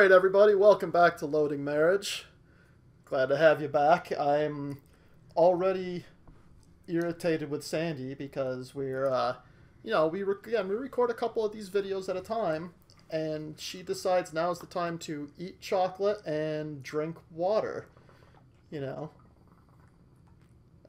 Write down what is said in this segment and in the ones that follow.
right, everybody, welcome back to Loading Marriage. Glad to have you back. I'm already irritated with Sandy because we're, uh, you know, we again we record a couple of these videos at a time, and she decides now's the time to eat chocolate and drink water. You know.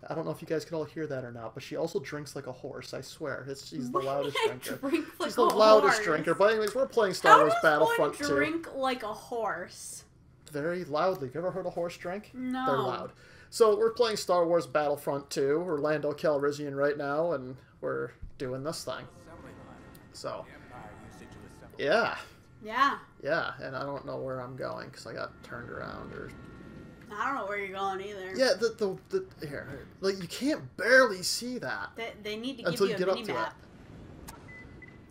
I don't know if you guys can all hear that or not, but she also drinks like a horse. I swear, it's, she's the Why loudest drinker. drink like She's the loudest horse? drinker. But anyways, we're playing Star How Wars Battlefront 2 drink like a horse? very loudly. Have you ever heard a horse drink? No. They're loud. So we're playing Star Wars Battlefront 2. We're Lando Calrissian right now, and we're doing this thing. So, yeah, Yeah. yeah, and I don't know where I'm going because I got turned around or I don't know where you're going either. yeah, the the, the here, here. like you can't barely see that They, they need to give you you a get up mini to map. it.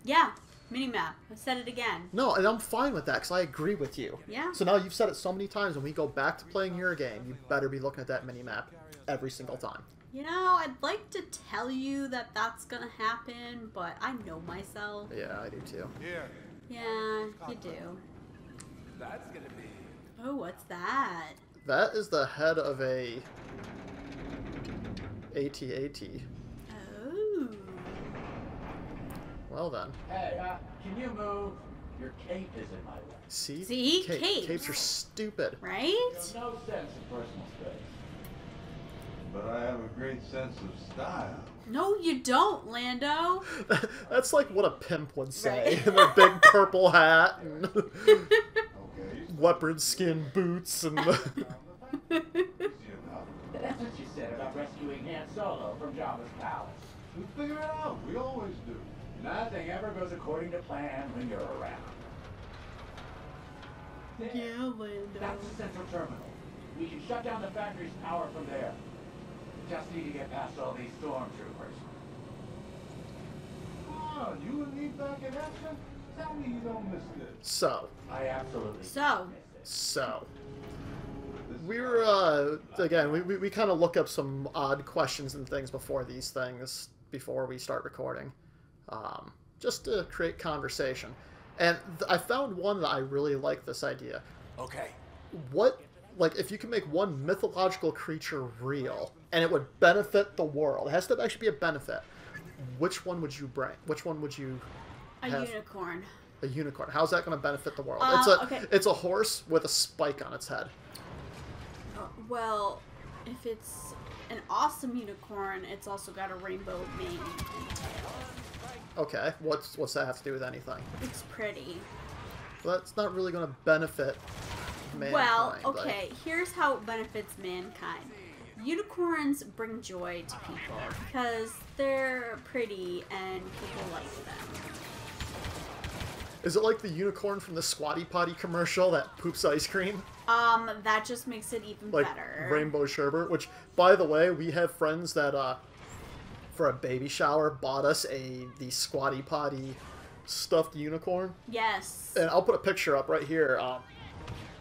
Yeah, mini map. I said it again. No, and I'm fine with that because I agree with you. Yeah. So now you've said it so many times. When we go back to playing your game, you better be looking at that mini map every single time. You know, I'd like to tell you that that's gonna happen, but I know myself. Yeah, I do too. Here, Yeah, you do. that's gonna be. Oh, what's that? That is the head of a AT-AT. Oh. Well then. Hey, uh, can you move? Your cape is in my way. See? See? Ca- Capes. Capes are stupid. Right? You have no sense of personal space. But I have a great sense of style. No, you don't, Lando. That's like what a pimp would say. Right. In their big purple hat and Okay. leopard skin boots and Easy enough. That's what you said about rescuing Han Solo from Jabba's palace. We figure it out. We always do. Nothing ever goes according to plan when you're around. There. yeah, Lando. That's the central terminal. We can shut down the factory's power from there. Just need to get past all these stormtroopers. Come on, you and me back in action? Tell me you don't miss this. so I absolutely So. so we were uh again we, we, we kind of look up some odd questions and things before these things before we start recording um, just to create conversation and th- i found one that i really like this idea Okay. what like if you can make one mythological creature real and it would benefit the world it has to actually be a benefit which one would you bring which one would you A unicorn. a unicorn how's that going to benefit the world Uh, it's a okay. it's a horse with a spike on its head Uh, well, if it's an awesome unicorn, it's also got a rainbow mane and tail. okay what's what's that have to do with anything It's pretty. well, that's not really going to benefit mankind well, like- okay, here's how it benefits mankind. Unicorns bring joy to people because they're pretty and people like them. Is it like the unicorn from the squatty potty commercial that poops ice cream Um, that just makes it even like better. rainbow sherbet which by the way we have friends that uh for a baby shower bought us a the squatty potty stuffed unicorn Yes, and i'll put a picture up right here um,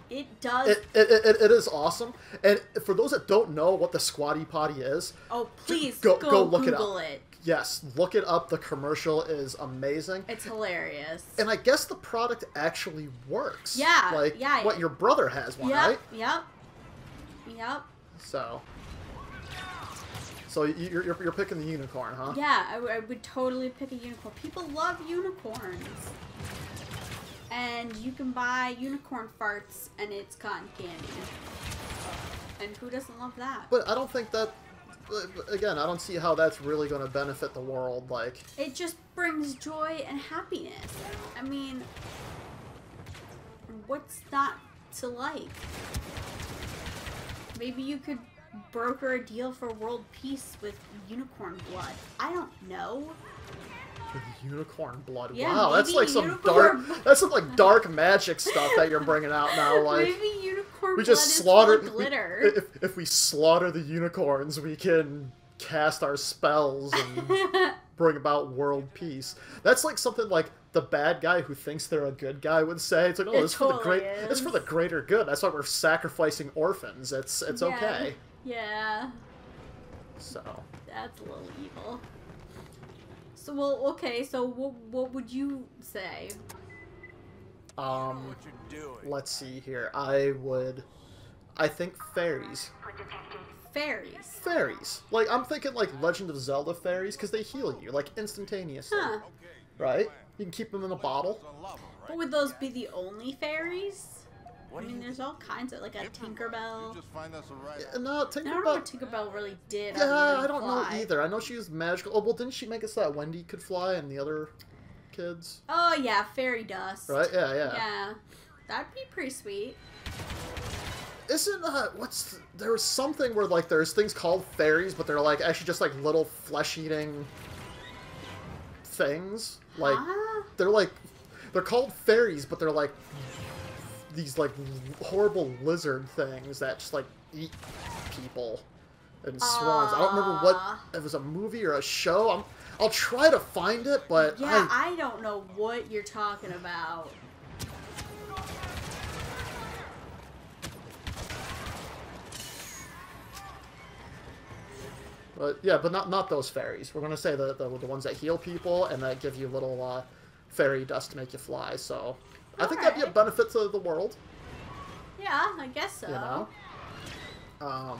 it does. it, it, it, it is awesome and for those that don't know what the squatty potty is oh, please go- go, go look it up. it. Yes look it up the commercial is amazing It's hilarious. and i guess the product actually works Yeah, like yeah. what your brother has one yep, right yep, yep. so so you- you're, you're, you're picking the unicorn huh Yeah, I, w- I would totally pick a unicorn. People love unicorns. And you can buy unicorn farts and it's cotton candy. And who doesn't love that? But I don't think that. Again, I don't see how that's really going to benefit the world. Like, It just brings joy and happiness. I mean, what's not to like? Maybe you could broker a deal for world peace with unicorn blood. I don't know. With unicorn blood. Yeah, wow, that's like some unicorn- dark. That's some like dark magic stuff that you're bringing out now. Like, Maybe unicorn we just is slaughter. we- if, if we slaughter the unicorns, we can cast our spells and bring about world peace. That's like something like the bad guy who thinks they're a good guy would say. It's like, oh, It it's for the totally great. It's for the greater good. That's why we're sacrificing orphans. It's it's Yeah. okay. yeah, So. that's a little evil. So well, okay. So what what would you say? Um, let's see here. I would, I think fairies. Fairies. Fairies. Like I'm thinking like Legend of Zelda fairies because they heal you like instantaneously, Huh. right? You can keep them in a bottle. But would those be the only fairies? I mean, there's all kinds of like a Tinkerbell. Just find us a ride. Yeah, No, I don't know what Tinkerbell. Tinkerbell really did. Yeah, other than I don't know either. I know she was magical. Oh well, didn't she make it so that Wendy could fly and the other kids? Oh yeah, fairy dust. Right? Yeah, yeah. Yeah, that'd be pretty sweet. Isn't uh what's there was something where like there's things called fairies, but they're like actually just like little flesh eating things. Like Huh? they're like they're called fairies, but they're like these like horrible lizard things that just like eat people and swans. I don't remember what it was a movie or a show. I'm I'll try to find it, but Yeah, I I don't know what you're talking about. But yeah, but not not those fairies. We're gonna say the the, the ones that heal people and that give you little uh, fairy dust to make you fly. So I think that'd be a Alright. benefit to the world. Yeah, I guess so. You know. Um.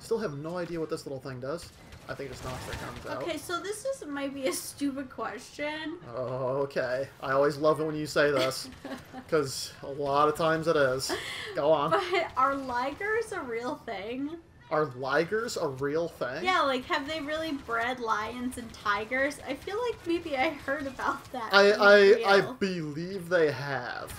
Still have no idea what this little thing does. I think it just knocks their guns out. Okay, so this is might be a stupid question. Okay. I always love it when you say this because a lot of times it is. Go on. But are ligers a real thing? Are ligers a real thing? Yeah, like have they really bred lions and tigers? I feel like maybe I heard about that. I I I believe they have.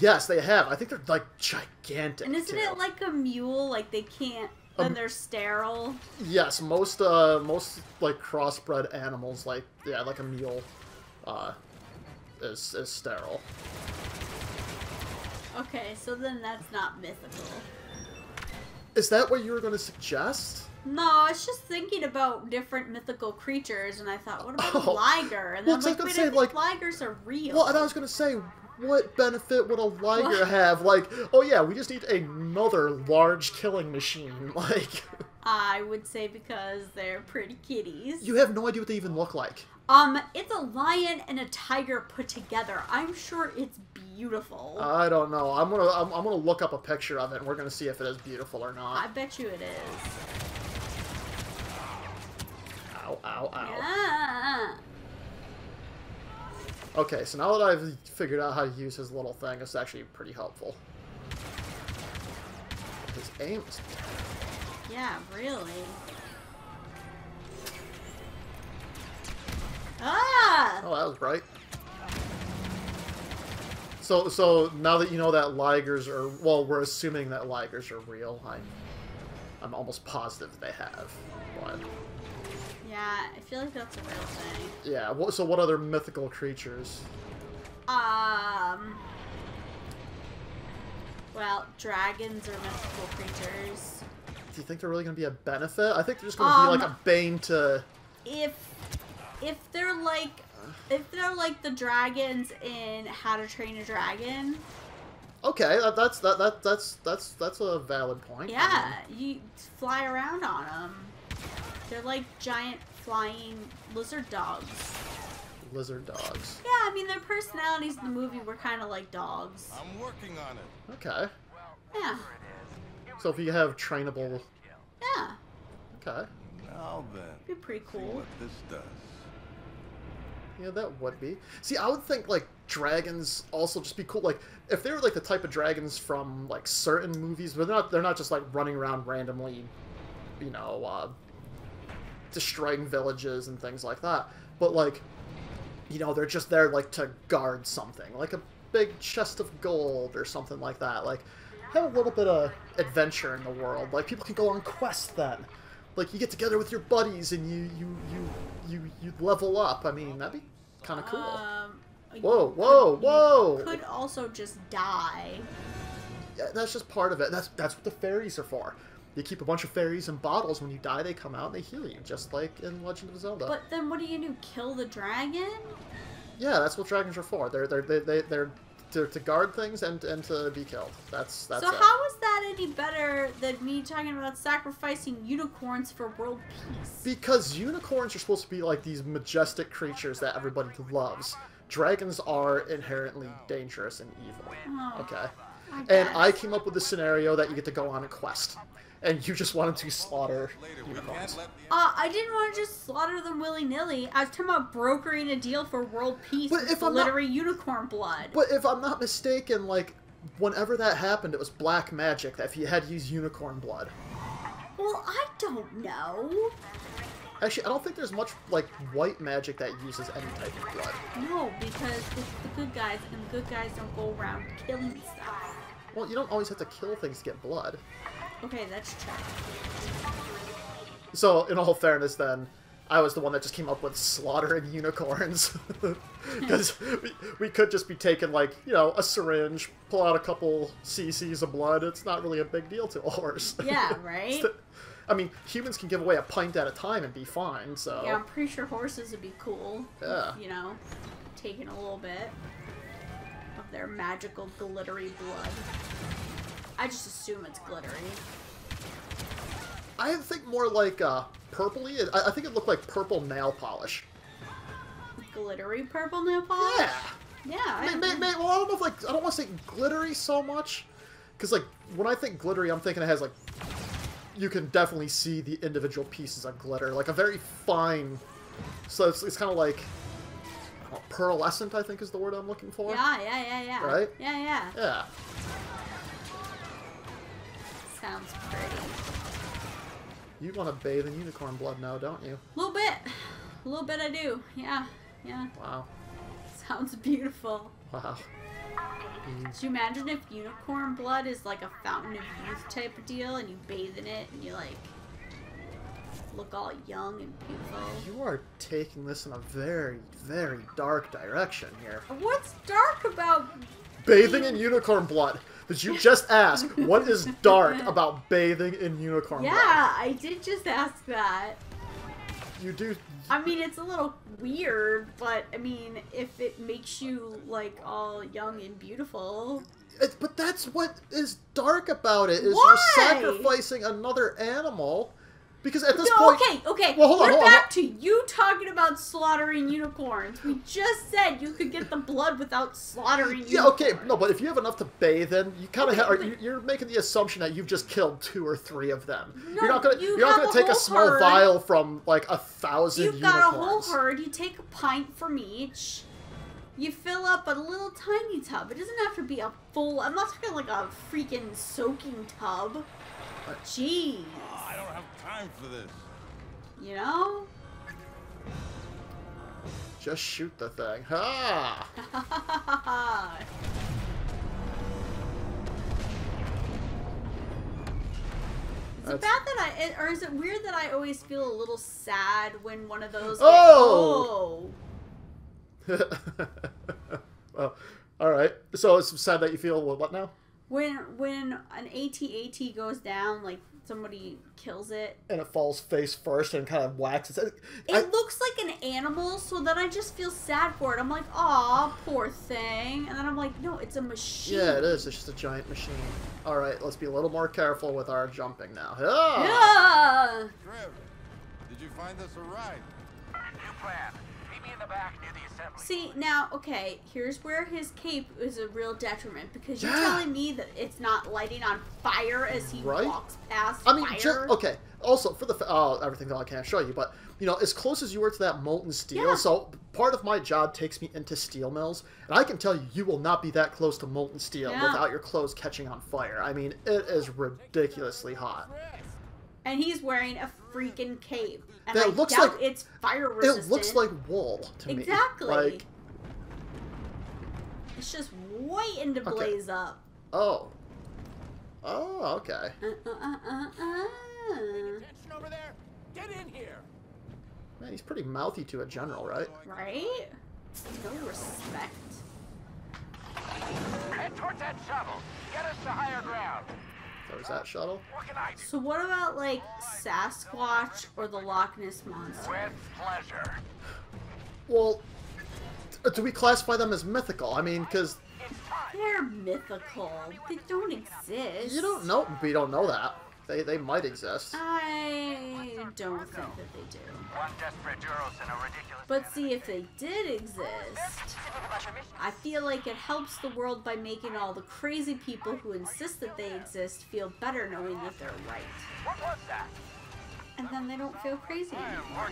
Yes, they have. I think they're like gigantic. And isn't too. it like a mule? Like they can't. Um, they're sterile. Yes, most uh most like crossbred animals like yeah like a mule, uh, is is sterile. Okay, so then that's not mythical. Is that what you were going to suggest? No, I was just thinking about different mythical creatures, and I thought, what about a Oh. liger? And Well, then I'm like, wait, say, like- ligers are real. Well, and I was going to say, what benefit would a liger What? have? Like, oh yeah, we just need another large killing machine. Like, I would say because they're pretty kitties. you have no idea what they even look like. Um, it's a lion and a tiger put together. I'm sure it's beautiful. I don't know. I'm gonna I'm, I'm gonna look up a picture of it, and we're gonna see if it is beautiful or not. I bet you it is. Ow, ow, ow. Yeah. Okay, so now that I've figured out how to use his little thing, it's actually pretty helpful. His aim is... Yeah, really. Ah! Oh, that was bright. So, so now that you know that ligers are... Well, we're assuming that ligers are real. I'm, I'm almost positive they have. But, Yeah, I feel like that's a real thing. yeah, what, so what other mythical creatures? Um. Well, dragons are mythical creatures. Do you think they're really going to be a benefit? I think they're just going to be like Um, a bane to... If if they're like if they're like the dragons in How to Train a Dragon, Okay, that, that's that, that that's that's that's a valid point. I yeah, um, you fly around on them. They're like giant flying lizard dogs. lizard dogs. Yeah, I mean their personalities in the movie were kind of like dogs. I'm working on it. Okay, Yeah, so if you have trainable, yeah, okay, Now then, be pretty see cool. what this does. Yeah, that would be. See, I would think like dragons also just be cool. Like if they were like the type of dragons from like certain movies, but they're not they're not just like running around randomly, you know, uh, destroying villages and things like that. But like, you know, they're just there like to guard something, like a big chest of gold or something like that. Like, have a little bit of adventure in the world. Like, people can go on quests then. Like, you get together with your buddies and you you you you you level up. I mean, that'd be kind of cool. Um, you Whoa, could- whoa, whoa! Could also just die. Yeah, that's just part of it. That's that's what the fairies are for. You keep a bunch of fairies in bottles. When you die, they come out and they heal you, just like in Legend of Zelda. But then what do you do? Kill the dragon? yeah, that's what dragons are for. They're they're they they they're to, to guard things and and to be killed. That's that's so it. how is that any better than me talking about sacrificing unicorns for world peace? Because unicorns are supposed to be like these majestic creatures that everybody loves. dragons are inherently dangerous and evil. Oh, Okay. And. I came up with the scenario that you get to go on a quest. And you just wanted to slaughter unicorns. can't let the Uh, I didn't want to just slaughter them willy nilly. I was talking about brokering a deal for world peace But with glittery unicorn blood. But if I'm not mistaken, like, whenever that happened, it was black magic that if you had to use unicorn blood. Well, I don't know. Actually, I don't think there's much, like, white magic that uses any type of blood. No, because it's the good guys, and the good guys don't go around killing stuff. Well, you don't always have to kill things to get blood. Okay, that's true. So, in all fairness, then, I was the one that just came up with slaughtering unicorns. Because we, we could just be taking, like, you know, a syringe, pull out a couple cc's of blood. It's not really a big deal to a horse. Yeah, right? I mean, humans can give away a pint at a time and be fine, so. Yeah, I'm pretty sure horses would be cool. Yeah. You know, taking a little bit their magical glittery blood. I just assume it's glittery. I think more like uh, purpley. I, I think it looked like purple nail polish. Glittery purple nail polish? Yeah. Yeah. I May, may, may, well, I don't know if like I don't want to say glittery so much, because like when I think glittery, I'm thinking it has like you can definitely see the individual pieces of glitter, like a very fine. So it's, it's kind of like I don't know, pearlescent. I think is the word I'm looking for. Yeah, yeah, yeah, yeah. Right? Yeah, yeah. Yeah. Sounds pretty. You want to bathe in unicorn blood now, don't you? A little bit. A little bit I do. Yeah. Yeah. Wow. Sounds beautiful. Wow. Could you imagine if unicorn blood is like a fountain of youth type of deal and you bathe in it and you like look all young and beautiful? You are taking this in a very, very dark direction here. What's dark about Bathing in unicorn blood. Did you just ask what is dark about bathing in unicorn Yeah, blood? Yeah, I did just ask that. You do. I mean, it's a little weird, but I mean, if it makes you like all young and beautiful, It, but that's what is dark about it. Is Why? you're sacrificing another animal because at this no, point. okay, okay. Well, hold on, We're hold on, back to you talking about slaughtering unicorns. We just said you could get the blood without slaughtering unicorns. Yeah, okay, no, but if you have enough to bathe in, you kind of Okay, you're making the assumption that you've just killed two or three of them. No, you're not gonna, you are not gonna a take a small herd. vial from like a thousand You've got a whole herd. You take a pint from each. You fill up a little tiny tub. It doesn't have to be a full. I'm not talking like a freaking soaking tub. Jeez, Oh, I don't have time for this. you know. Just shoot the thing. Ha! Is it bad that I, it- or is it weird that I always feel a little sad when one of those? get- Oh! oh. well, all right. So it's sad that you feel what now? When when an AT-AT goes down, like somebody kills it, And it falls face first and kind of whacks its. it I- looks like an animal, so then I just feel sad for it. I'm like, aw, poor thing. And then I'm like, no, it's a machine. yeah, it is. It's just a giant machine. All right, let's be a little more careful with our jumping now. Ah! Yeah. Trev, did you find us a ride? New plan. Meet me in the back near the assembly. See, now, okay, here's where his cape is a real detriment because you're Yeah. telling me that it's not lighting on fire as he Right? walks past I mean, fire. just okay. Also, for the fa- oh, everything that I can't show you, but you know, as close as you were to that molten steel, Yeah. so part of my job takes me into steel mills, and I can tell you, you will not be that close to molten steel Yeah. without your clothes catching on fire. I mean, it is ridiculously hot. And he's wearing a freaking cave. And That I looks doubt like- it's fire resistant. It looks like wool to me. Exactly. Like, It's just waiting to Okay. blaze up. oh, oh, okay. Uh, uh, uh, uh, uh. Attention over there. Get in here. Man, he's pretty mouthy to a general, right? Right? No respect. Head towards that shuttle. Get us to higher ground. Or is that shuttle? What can I do? So what about like Sasquatch or the Loch Ness monster? With pleasure. Well, do we classify them as mythical? I mean, because They're mythical. They don't exist. you don't know. We don't know that. They they might exist. I don't think that they do. One desperate Duros and a ridiculous. But see, if they did exist, I feel like it helps the world by making all the crazy people who insist that they exist feel better knowing that they're right. What was that? And then they don't feel crazy anymore.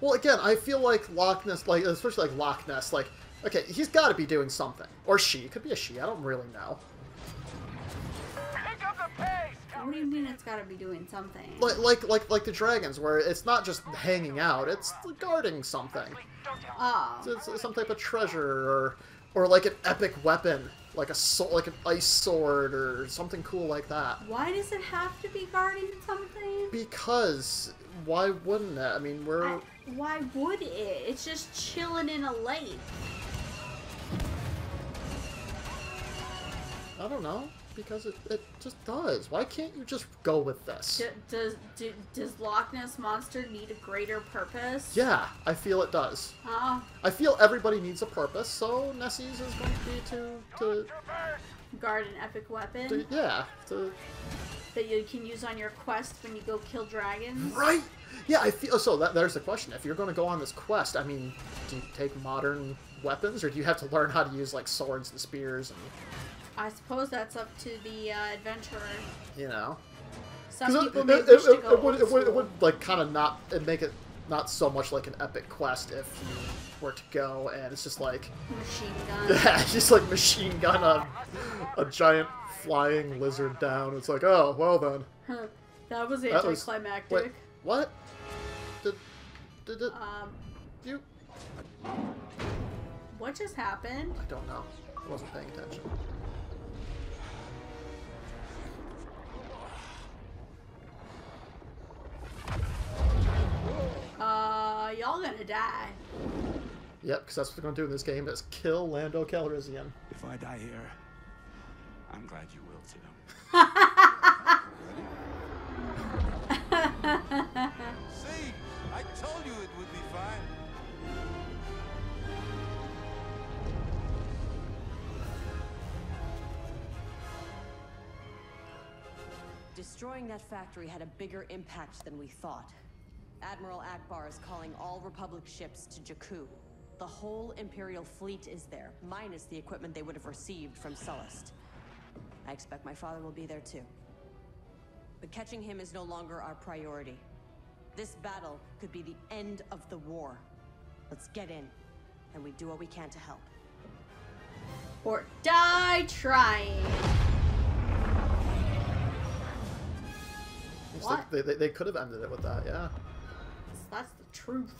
Well, again, I feel like Loch Ness, like especially like Loch Ness, like okay, he's got to be doing something, or she could be a she. I don't really know. What do you mean it's gotta be doing something? Like like like like the dragons, where it's not just hanging out; it's guarding something. Oh. It's, it's some type of treasure, or or like an epic weapon, like a so, like an ice sword, or something cool like that. Why does it have to be guarding something? Because why wouldn't it? I mean, we're I, why would it? It's just chilling in a lake. I don't know because it, it just does. Why can't you just go with this? D- does do, does Loch Ness monster need a greater purpose? Yeah, I feel it does. Oh, I feel everybody needs a purpose, so Nessie's is going to be to to, guard an epic weapon to yeah to that you can use on your quest when you go kill dragons. right. Yeah, I feel so. That there's the question. If you're going to go on this quest, I mean, do you take modern weapons, or do you have to learn how to use like swords and spears and I suppose that's up to the uh, adventurer. you know? Some 'Cause people it, may it, wish it, to go it would, it would it would like kind of not it make it not so much like an epic quest if you were to go and it's just like machine gun. yeah, just like machine gun a a giant flying lizard down. It's like oh well then. Huh. that was That was- anticlimactic. Wait, what? Did did it? Um, You? what just happened? I don't know. I wasn't paying attention. Uh, y'all gonna die. Yep, because that's what we're gonna do in this game is kill Lando Calrissian. If I die here, I'm glad you will too. See? I told you it would be fine. Destroying that factory had a bigger impact than we thought. Admiral Ackbar is calling all Republic ships to Jakku. The whole Imperial fleet is there, minus the equipment they would have received from Sullust. I expect my father will be there too. But catching him is no longer our priority. This battle could be the end of the war. Let's get in, and we do what we can to help. Or die trying. What? they, they, they could have ended it with that, yeah. That's the truth.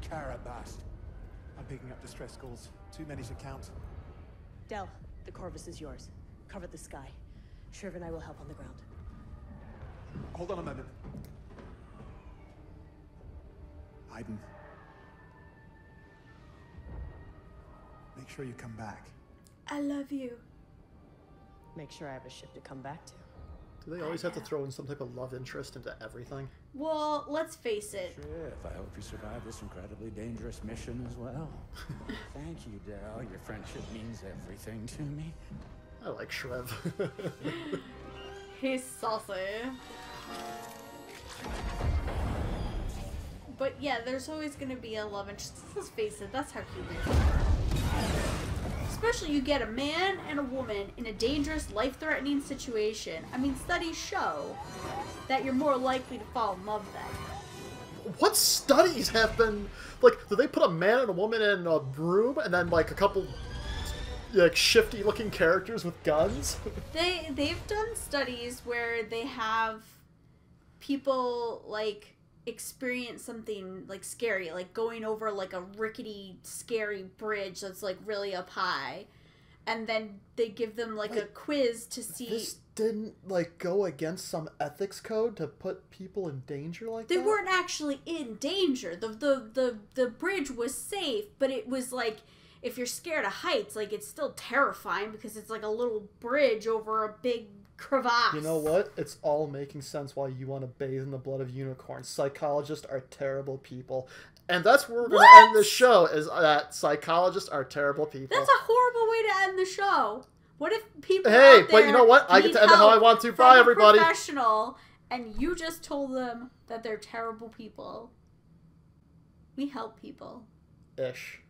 Karabast. I'm picking up distress calls. Too many to count. Del, the Corvus is yours. Cover the sky. Shriv and I will help on the ground. Hold on a moment. Iden. Make sure you come back. I love you. Make sure I have a ship to come back to. Do they always have to throw in some type of love interest into everything? Well, let's face it. Shriv, I hope you survive this incredibly dangerous mission as well. Thank you, Del. Your friendship means everything to me. I like Shriv. He's saucy. But yeah, there's always gonna be a love interest. Let's face it, that's how humans are. Especially you get a man and a woman in a dangerous, life-threatening situation. I mean, studies show that you're more likely to fall in love then. what studies have been like? Do they put a man and a woman in a room and then like a couple like shifty-looking characters with guns? They they've done studies where they have people like experience something like scary, like going over like a rickety, scary bridge that's like really up high, and then they give them like a quiz to see. this didn't like go against some ethics code to put people in danger like They that. weren't actually in danger. The, the the the bridge was safe, but it was like if you're scared of heights, like it's still terrifying because it's like a little bridge over a big crevasse. You know what? It's all making sense why you want to bathe in the blood of unicorns. Psychologists are terrible people, And that's where we're going to end this show. Is that psychologists are terrible people. That's a horrible way to end the show. What if people Hey, but you know what? I get to end it how I want to. Bye, everybody. Professional, and you just told them that they're terrible people. We help people. Ish.